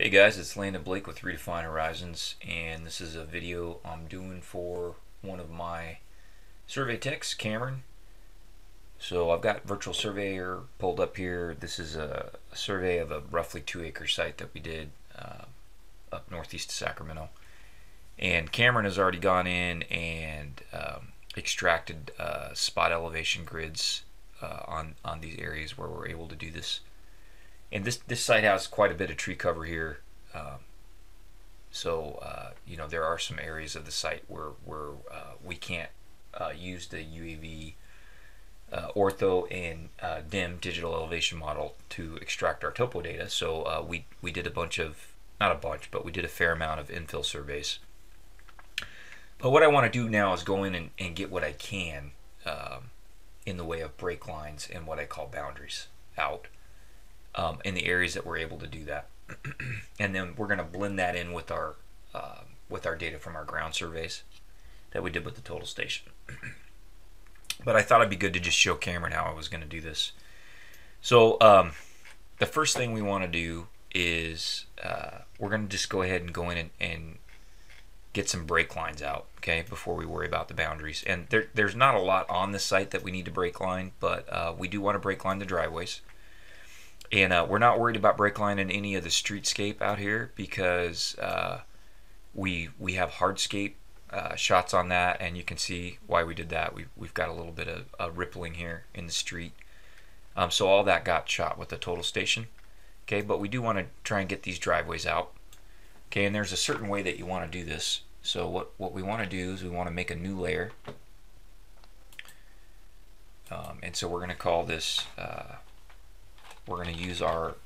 Hey guys, it's Landon Blake with Redefined Horizons, and this is a video I'm doing for one of my survey techs, Cameron. So I've got Virtual Surveyor pulled up here. This is a, survey of a roughly two acre site that we did uh, up northeast of Sacramento. And Cameron has already gone in and um, extracted uh, spot elevation grids uh, on, on these areas where we're able to do this and this this site has quite a bit of tree cover here. Um, so uh, you know there are some areas of the site where where uh, we can't uh, use the UAV uh, ortho and uh, DEM digital elevation model to extract our topo data. So uh, we we did a bunch of not a bunch, but we did a fair amount of infill surveys. But what I want to do now is go in and, and get what I can um, in the way of break lines and what I call boundaries out um, in the areas that we're able to do that. and then we're going to blend that in with our uh, with our data from our ground surveys that we did with the total station. but I thought it'd be good to just show Cameron how I was going to do this. So um, the first thing we want to do is uh, we're going to just go ahead and go in and, and, get some break lines out, okay, before we worry about the boundaries. And there, there's not a lot on the site that we need to break line, but uh, we do want to break line the driveways. And uh, we're not worried about break line in any of the streetscape out here because uh, we we have hardscape uh, shots on that, and you can see why we did that. We've, we've got a little bit of rippling here in the street. Um, so all that got shot with the total station. Okay, but we do want to try and get these driveways out. Okay, and there's a certain way that you want to do this. So what, what we want to do is we want to make a new layer. Um, and so we're going to call this uh, we're going to use our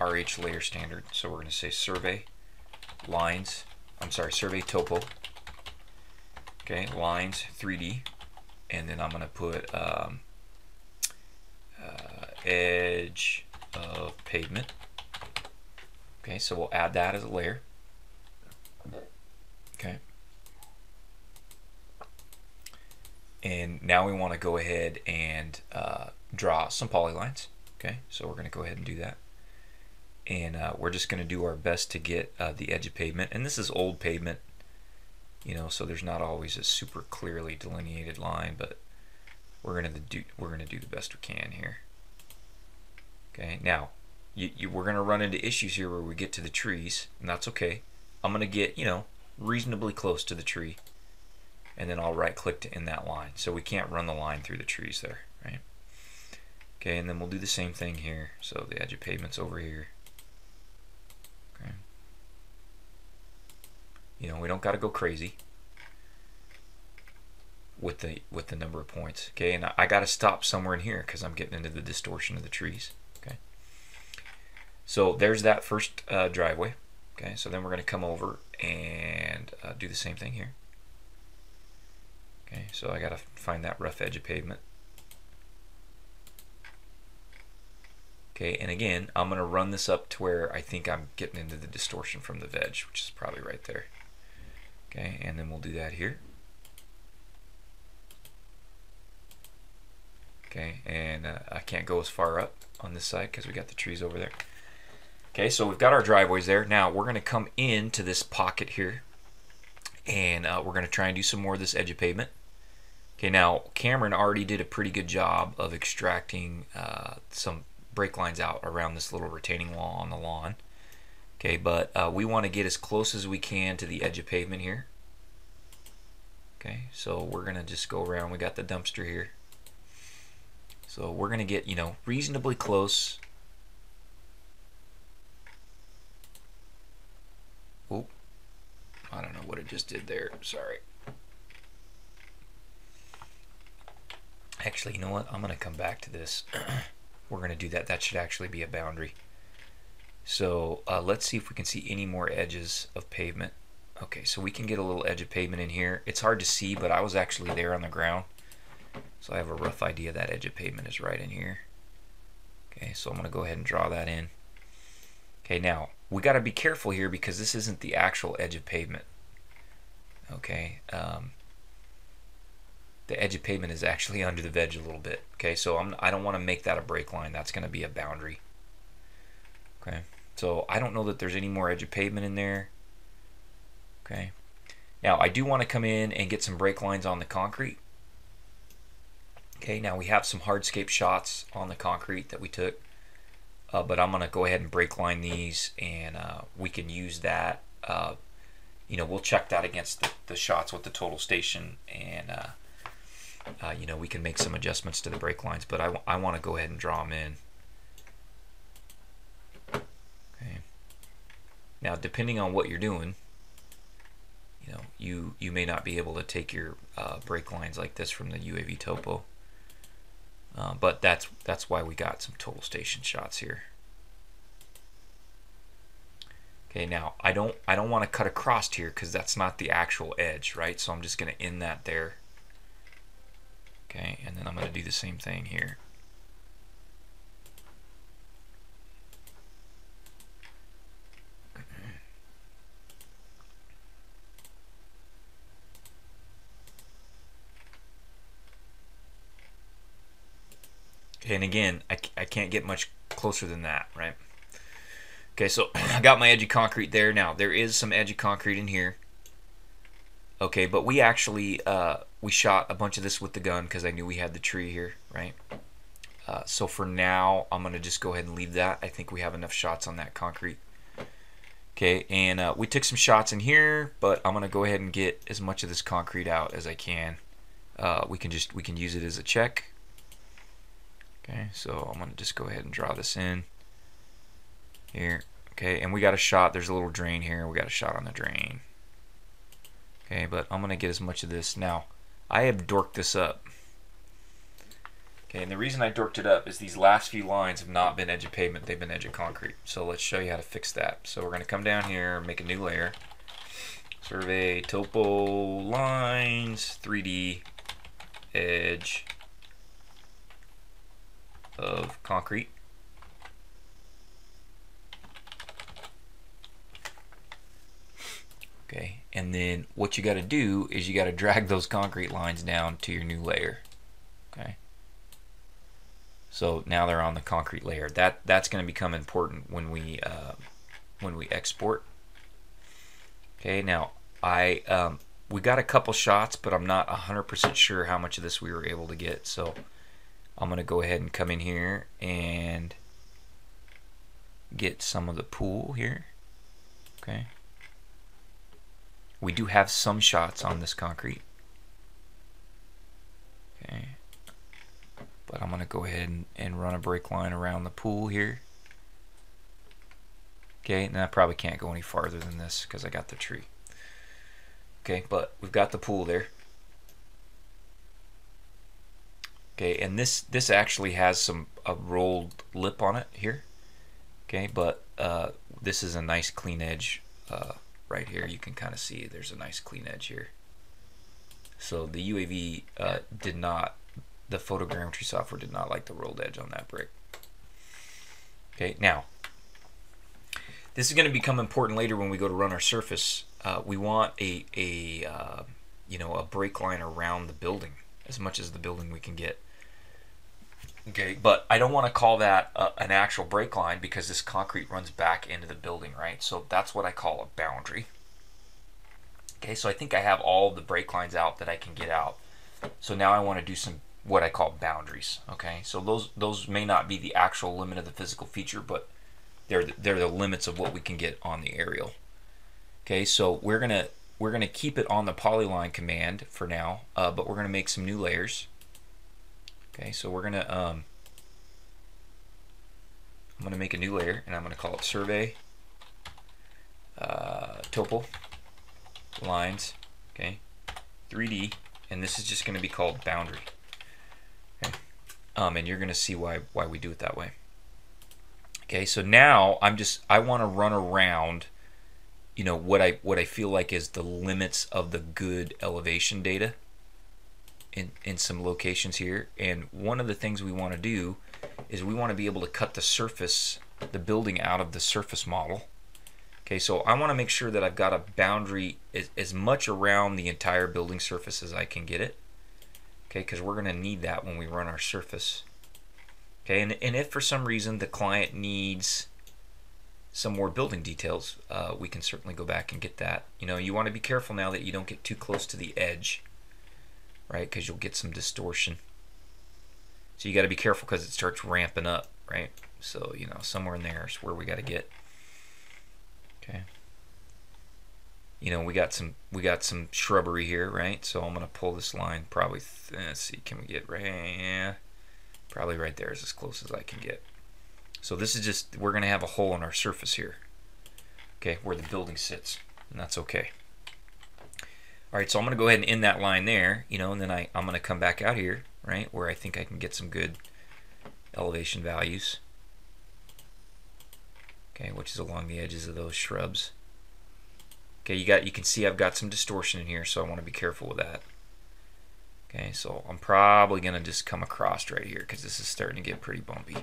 RH layer standard. So we're going to say survey lines, I'm sorry, survey topo, okay, lines 3D, and then I'm going to put um, uh, edge of pavement. Okay, so we'll add that as a layer. Okay. And now we want to go ahead and uh, draw some polylines. Okay, so we're going to go ahead and do that. And uh, we're just going to do our best to get uh, the edge of pavement. And this is old pavement, you know, so there's not always a super clearly delineated line, but we're going to do we're going to do the best we can here. Okay, now you, you, we're going to run into issues here where we get to the trees, and that's okay. I'm going to get you know reasonably close to the tree, and then I'll right click to end that line. So we can't run the line through the trees there? Okay, and then we'll do the same thing here. So the edge of pavement's over here. Okay. You know, we don't got to go crazy with the with the number of points. Okay, and I, I got to stop somewhere in here because I'm getting into the distortion of the trees. Okay. So there's that first uh, driveway. Okay, so then we're going to come over and uh, do the same thing here. Okay, so I got to find that rough edge of pavement. Okay, and again, I'm going to run this up to where I think I'm getting into the distortion from the veg, which is probably right there. Okay, and then we'll do that here. Okay, and uh, I can't go as far up on this side because we got the trees over there. Okay, so we've got our driveways there. Now we're going to come into this pocket here, and uh, we're going to try and do some more of this edge of pavement. Okay, now Cameron already did a pretty good job of extracting uh, some break lines out around this little retaining wall on the lawn. Okay, but uh, we want to get as close as we can to the edge of pavement here. Okay, so we're going to just go around. We got the dumpster here. So we're going to get, you know, reasonably close. Oh, I don't know what it just did there. Sorry. Actually, you know what? I'm going to come back to this. we're going to do that. That should actually be a boundary. So uh, let's see if we can see any more edges of pavement. Okay, so we can get a little edge of pavement in here. It's hard to see, but I was actually there on the ground. So I have a rough idea that edge of pavement is right in here. Okay, so I'm going to go ahead and draw that in. Okay, now, we got to be careful here because this isn't the actual edge of pavement. Okay, um, the edge of pavement is actually under the veg a little bit. Okay, so I'm, I don't want to make that a break line. That's going to be a boundary. Okay, So I don't know that there's any more edge of pavement in there. Okay. Now I do want to come in and get some break lines on the concrete. Okay, now we have some hardscape shots on the concrete that we took. Uh, but I'm going to go ahead and break line these and uh, we can use that. Uh, you know, we'll check that against the, the shots with the total station and, uh, you know, we can make some adjustments to the break lines, but I, I want to go ahead and draw them in. Okay. Now, depending on what you're doing, you know, you, you may not be able to take your uh, break lines like this from the UAV topo. Uh, but that's that's why we got some total station shots here. Okay, now I don't I don't want to cut across here because that's not the actual edge, right? So I'm just going to end that there. Okay, and then I'm going to do the same thing here. and again, I, I can't get much closer than that, right? Okay, so I got my edgy concrete there. Now, there is some edgy concrete in here. Okay, but we actually, uh, we shot a bunch of this with the gun because I knew we had the tree here, right? Uh, so for now, I'm going to just go ahead and leave that. I think we have enough shots on that concrete. Okay, and uh, we took some shots in here, but I'm going to go ahead and get as much of this concrete out as I can. Uh, we can just, we can use it as a check. Okay, so I'm going to just go ahead and draw this in here. Okay, and we got a shot. There's a little drain here. We got a shot on the drain. Okay, but I'm going to get as much of this. Now, I have dorked this up. Okay, and the reason I dorked it up is these last few lines have not been edge of pavement. They've been edge of concrete. So let's show you how to fix that. So we're going to come down here, make a new layer. Survey topo lines, 3D edge of concrete. Okay, and then what you got to do is you got to drag those concrete lines down to your new layer. Okay. So now they're on the concrete layer. That that's going to become important when we uh, when we export. Okay, now I um, we got a couple shots, but I'm not 100% sure how much of this we were able to get. So I'm going to go ahead and come in here and get some of the pool here. Okay. We do have some shots on this concrete. Okay. But I'm going to go ahead and, and run a break line around the pool here. Okay, and I probably can't go any farther than this because I got the tree. Okay, but we've got the pool there. Okay, and this this actually has some a rolled lip on it here. Okay, but uh, this is a nice clean edge uh, right here. You can kind of see there's a nice clean edge here. So the UAV uh, did not, the photogrammetry software did not like the rolled edge on that brick. Okay, now this is going to become important later when we go to run our surface. Uh, we want a a uh, you know a break line around the building as much as the building we can get. Okay, but I don't want to call that an actual break line because this concrete runs back into the building, right? So that's what I call a boundary. Okay, so I think I have all the break lines out that I can get out. So now I want to do some what I call boundaries. Okay, so those those may not be the actual limit of the physical feature, but they're they're the limits of what we can get on the aerial. Okay, so we're gonna we're gonna keep it on the polyline command for now, uh, but we're gonna make some new layers. Okay, so we're gonna um, I'm gonna make a new layer and I'm gonna call it survey uh, lines. Okay, 3D, and this is just gonna be called boundary. Okay, um, and you're gonna see why why we do it that way. Okay, so now I'm just I want to run around you know what I what I feel like is the limits of the good elevation data in, in some locations here. And one of the things we want to do is we want to be able to cut the surface, the building out of the surface model. Okay, so I want to make sure that I've got a boundary as, as much around the entire building surface as I can get it. Okay, because we're going to need that when we run our surface. Okay, and, and if for some reason the client needs some more building details, uh, we can certainly go back and get that. You know, you want to be careful now that you don't get too close to the edge, right? Because you'll get some distortion. So you got to be careful because it starts ramping up, right? So, you know, somewhere in there is where we got to get. Okay. You know, we got some we got some shrubbery here, right? So I'm going to pull this line probably, eh, let's see, can we get right, yeah, probably right there is as close as I can get. So this is just, we're going to have a hole in our surface here, okay, where the building sits, and that's okay. All right, so I'm going to go ahead and end that line there, you know, and then I, I'm going to come back out here, right, where I think I can get some good elevation values, okay, which is along the edges of those shrubs. Okay, you got you can see I've got some distortion in here, so I want to be careful with that. Okay, so I'm probably going to just come across right here because this is starting to get pretty bumpy.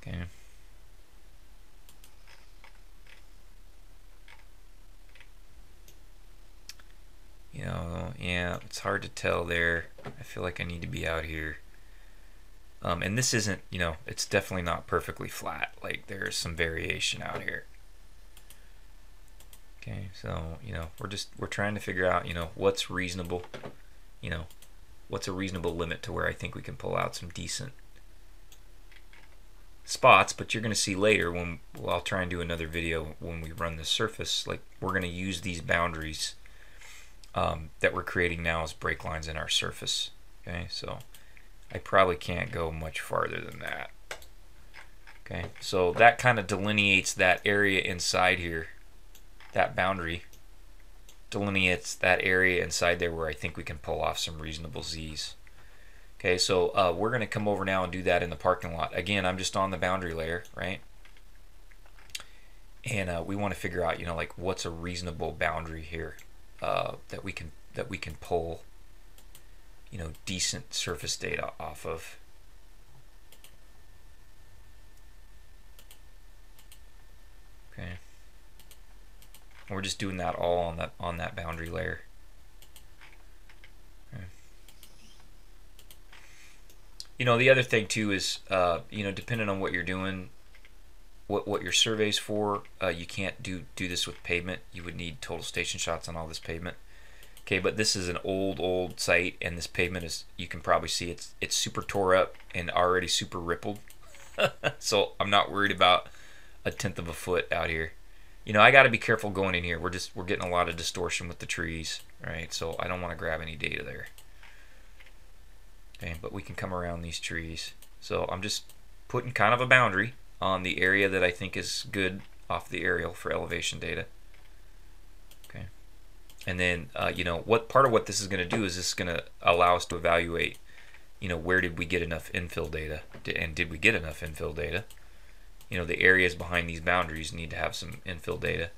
Okay. You know, yeah, it's hard to tell there. I feel like I need to be out here. Um, and this isn't, you know, it's definitely not perfectly flat. Like there's some variation out here. Okay, so, you know, we're just, we're trying to figure out, you know, what's reasonable, you know, what's a reasonable limit to where I think we can pull out some decent spots, but you're going to see later when well, I'll try and do another video when we run the surface, like we're going to use these boundaries um, that we're creating now as break lines in our surface. Okay, so I probably can't go much farther than that. Okay, so that kind of delineates that area inside here, that boundary delineates that area inside there where I think we can pull off some reasonable Z's. Okay, so uh, we're going to come over now and do that in the parking lot. Again, I'm just on the boundary layer, right? And uh, we want to figure out, you know, like what's a reasonable boundary here uh, that we can that we can pull, you know, decent surface data off of. Okay. We're just doing that all on that on that boundary layer. You know, the other thing too is, uh, you know, depending on what you're doing, what what your survey's for, uh, you can't do do this with pavement. You would need total station shots on all this pavement. Okay, but this is an old old site, and this pavement is you can probably see it's it's super tore up and already super rippled. so I'm not worried about a tenth of a foot out here. You know, I got to be careful going in here. We're just we're getting a lot of distortion with the trees, right? So I don't want to grab any data there. Okay, but we can come around these trees. So I'm just putting kind of a boundary on the area that I think is good off the aerial for elevation data. Okay, and then uh, you know what part of what this is going to do is this is going to allow us to evaluate, you know, where did we get enough infill data, and did we get enough infill data? You know, the areas behind these boundaries need to have some infill data.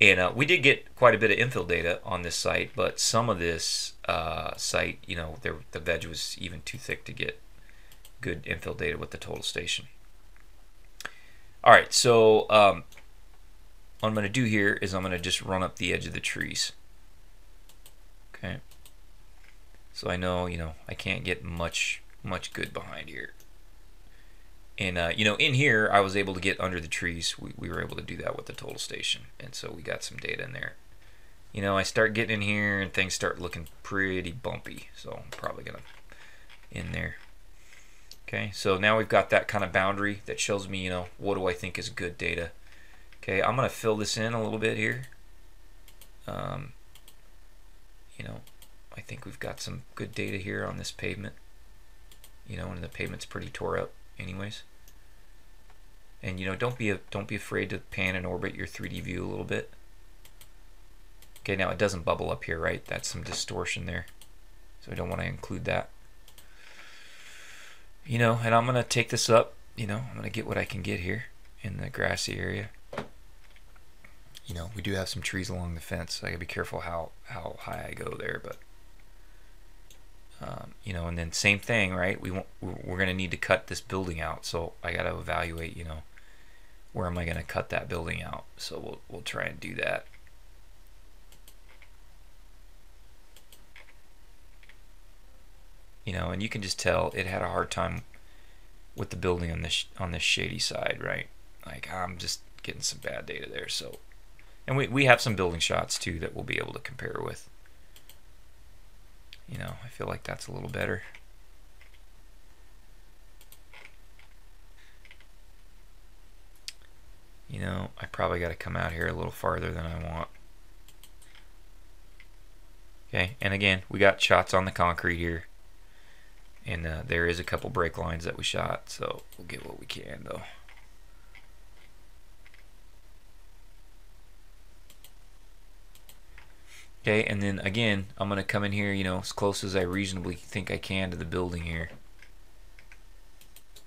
And uh, we did get quite a bit of infill data on this site, but some of this uh, site, you know, there, the veg was even too thick to get good infill data with the total station. All right, so um, what I'm going to do here is I'm going to just run up the edge of the trees. Okay. So I know, you know, I can't get much, much good behind here. And, uh, you know, in here, I was able to get under the trees. We, we were able to do that with the total station. And so we got some data in there. You know, I start getting in here and things start looking pretty bumpy. So I'm probably going to in there. Okay, so now we've got that kind of boundary that shows me, you know, what do I think is good data. Okay, I'm going to fill this in a little bit here. Um, you know, I think we've got some good data here on this pavement. You know, and the pavement's pretty tore up anyways. And you know, don't be a, don't be afraid to pan and orbit your 3D view a little bit. Okay, now it doesn't bubble up here, right? That's some distortion there. So I don't want to include that. You know, and I'm going to take this up, you know, I'm going to get what I can get here in the grassy area. You know, we do have some trees along the fence. So I got to be careful how, how high I go there, but um, you know, and then same thing, right? We want, we're going to need to cut this building out, so I got to evaluate, you know, where am I going to cut that building out? So we'll we'll try and do that. You know, and you can just tell it had a hard time with the building on this on this shady side, right? Like I'm just getting some bad data there. So, and we we have some building shots too that we'll be able to compare with. You know, I feel like that's a little better. You know, I probably got to come out here a little farther than I want. Okay, and again, we got shots on the concrete here. And uh, there is a couple break lines that we shot, so we'll get what we can though. Okay, and then again, I'm going to come in here, you know, as close as I reasonably think I can to the building here.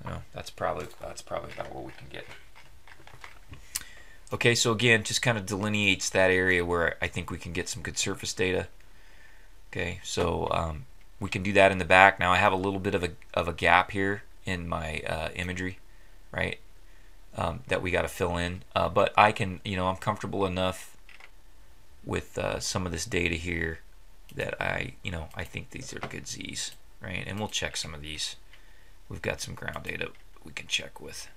Well, that's probably that's probably about what we can get. Okay, so again, just kind of delineates that area where I think we can get some good surface data. Okay, so um, we can do that in the back. Now I have a little bit of a, of a gap here in my uh, imagery, right, um, that we got to fill in. Uh, but I can, you know, I'm comfortable enough with uh, some of this data here that I, you know, I think these are good Z's, right? And we'll check some of these. We've got some ground data we can check with.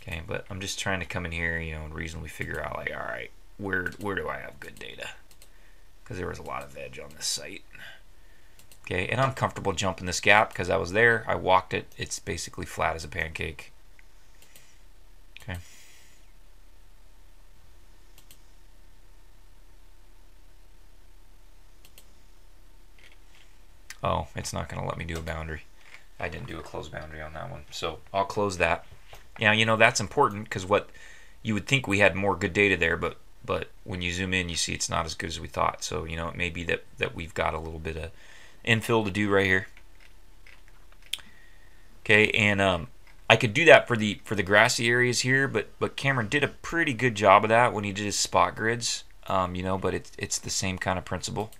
Okay, but I'm just trying to come in here, you know, and reasonably figure out, like, all right, where where do I have good data? Because there was a lot of edge on this site. Okay, and I'm comfortable jumping this gap because I was there. I walked it. It's basically flat as a pancake. Okay. Oh, it's not going to let me do a boundary. I didn't do a closed boundary on that one. So I'll close that. Yeah, you know, that's important because what you would think we had more good data there, but but when you zoom in, you see it's not as good as we thought. So, you know, it may be that, that we've got a little bit of infill to do right here. Okay, and um, I could do that for the for the grassy areas here, but but Cameron did a pretty good job of that when he did his spot grids. Um, you know, but it's it's the same kind of principle,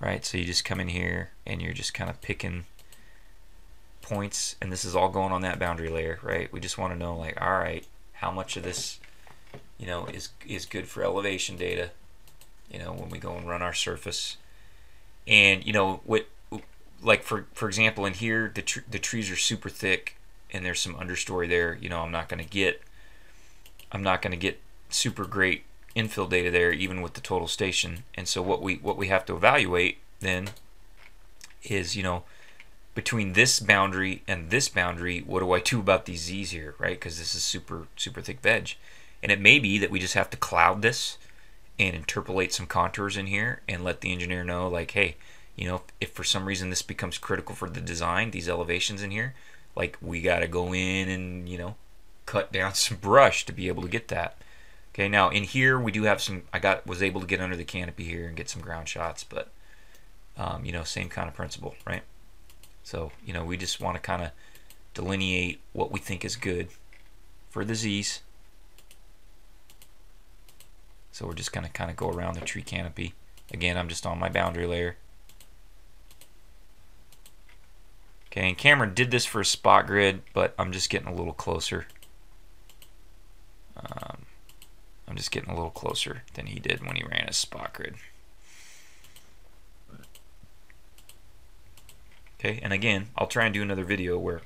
right? So you just come in here and you're just kind of picking points, and this is all going on that boundary layer, right? We just want to know, like, all right, how much of this, you know, is is good for elevation data, you know, when we go and run our surface, and you know what, like for for example, in here the tr the trees are super thick, and there's some understory there. You know, I'm not going to get, I'm not going to get super great infill data there, even with the total station. And so what we what we have to evaluate then is, you know between this boundary and this boundary, what do I do about these Z's here, right? Because this is super, super thick veg. And it may be that we just have to cloud this and interpolate some contours in here and let the engineer know, like, hey, you know, if for some reason this becomes critical for the design, these elevations in here, like we got to go in and, you know, cut down some brush to be able to get that. Okay, now in here we do have some, I got was able to get under the canopy here and get some ground shots, but, um, you know, same kind of principle, right? So, you know, we just want to kind of delineate what we think is good for the Z's. So we're just going to kind of go around the tree canopy. Again, I'm just on my boundary layer. Okay, and Cameron did this for a spot grid, but I'm just getting a little closer. Um, I'm just getting a little closer than he did when he ran a spot grid. Okay, and again, I'll try and do another video where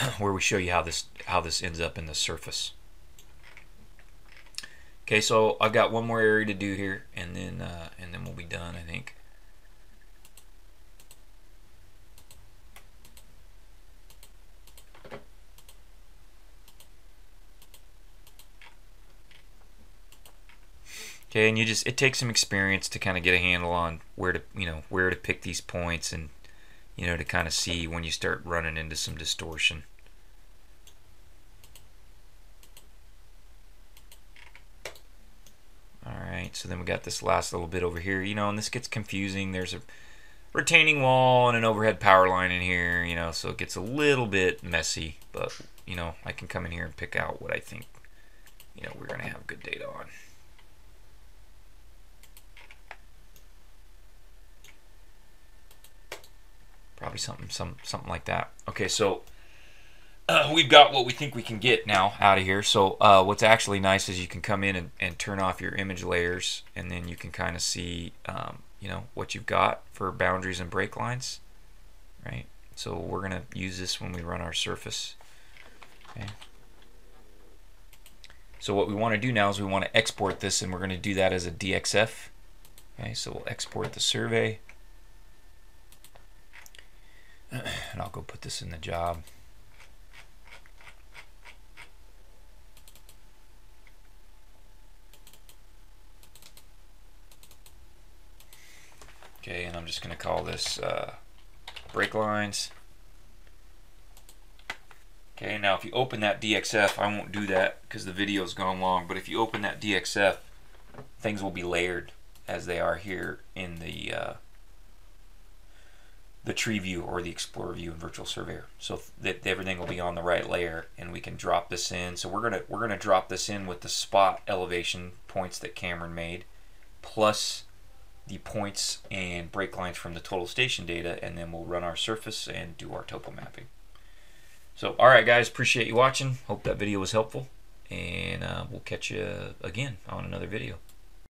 where we show you how this how this ends up in the surface. Okay, so I've got one more area to do here, and then uh, and then we'll be done, I think. Okay, and you just it takes some experience to kind of get a handle on where to you know where to pick these points and you know to kind of see when you start running into some distortion. Alright, so then we got this last little bit over here, you know, and this gets confusing. There's a retaining wall and an overhead power line in here, you know, so it gets a little bit messy, but, you know, I can come in here and pick out what I think, you know, we're going to have good data on. Probably something, some, something like that. Okay, so uh, we've got what we think we can get now out of here. So uh, what's actually nice is you can come in and, and, turn off your image layers, and then you can kind of see, um, you know, what you've got for boundaries and break lines, right? So we're going to use this when we run our surface. Okay. So what we want to do now is we want to export this and we're going to do that as a DXF. Okay, so we'll export the survey. And I'll go put this in the job. Okay, and I'm just going to call this uh, break lines. Okay, now if you open that DXF, I won't do that because the video's gone long, but if you open that DXF, things will be layered as they are here in the uh, the tree view or the explorer view in virtual surveyor so that everything will be on the right layer and we can drop this in so we're gonna we're gonna drop this in with the spot elevation points that Cameron made plus the points and break lines from the total station data and then we'll run our surface and do our topo mapping. So alright guys, appreciate you watching. Hope that video was helpful and uh, we'll catch you again on another video.